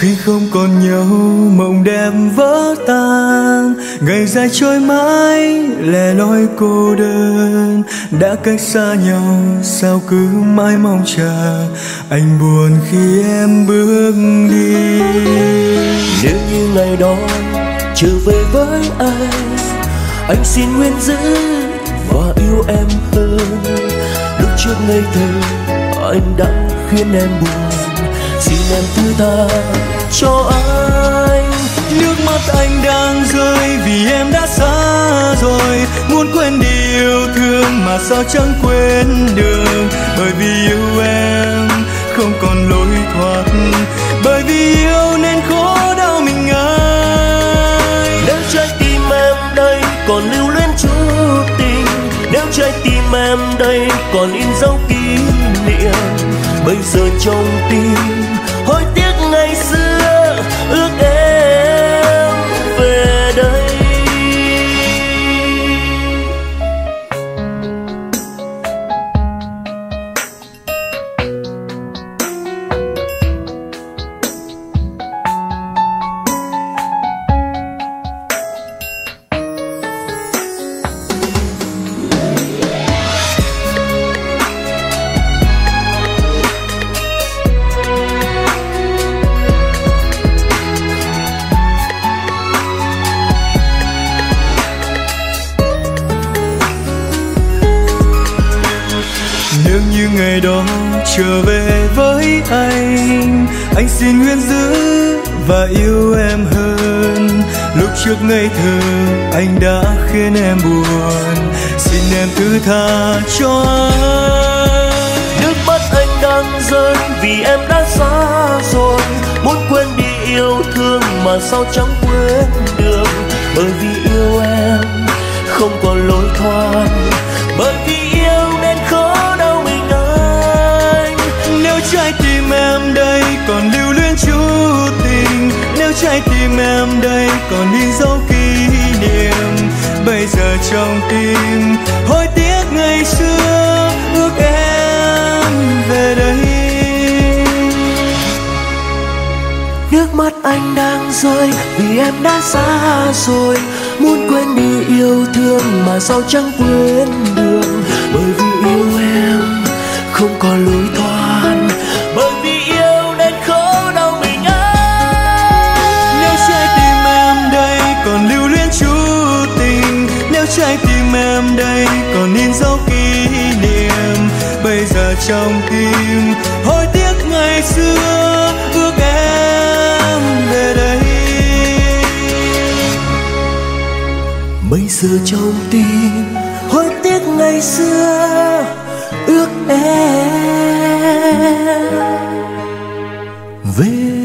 khi không còn nhau mộng đẹp vỡ tan, ngày dài trôi mãi, lẻ loi cô đơn. Đã cách xa nhau, sao cứ mãi mong chờ? Anh buồn khi em bước đi. Nếu như ngày đó, trở về với anh anh xin nguyện giữ và yêu em hơn. Lúc trước ngây thơ, anh đã khiến em buồn xin em thứ tha cho anh. Nước mắt anh đang rơi vì em đã xa rồi. Muốn quên đi yêu thương mà sao chẳng quên được. Bởi vì yêu em không còn lối thoát. Bởi vì yêu nên khó đau mình ai nếu trái tim em đây còn lưu luyến chút tình. Nếu trái tim em đây còn in dấu kỷ niệm bây giờ trong tim ngày đó trở về với anh. Anh xin nguyện giữ và yêu em hơn. Lúc trước ngây thơ, anh đã khiến em buồn. Xin em thứ tha cho anh. Nước mắt anh đang rơi vì em đã xa rồi. Muốn quên đi yêu thương mà sao chẳng quên được. Bởi vì yêu em không còn lối thoát. Bởi vì còn in dấu kỷ niệm. Bây giờ trong tim, hối tiếc ngày xưa, ước em về đây. Nước mắt anh đang rơi vì em đã xa rồi. Muốn quên đi yêu thương mà sao chẳng quên được. Bởi vì yêu em không còn lối thoát. Trong tim. Hối tiếc ngày xưa, ước em về đây. Bây giờ trong tim, hối tiếc ngày xưa, ước em về